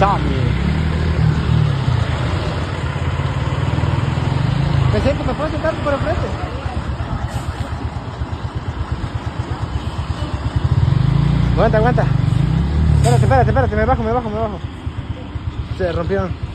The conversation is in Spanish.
Sammy. Pensé que me puedes sentar por el frente. Aguanta, aguanta. Espérate, espérate, espérate, me bajo, me bajo, me bajo. Se rompieron.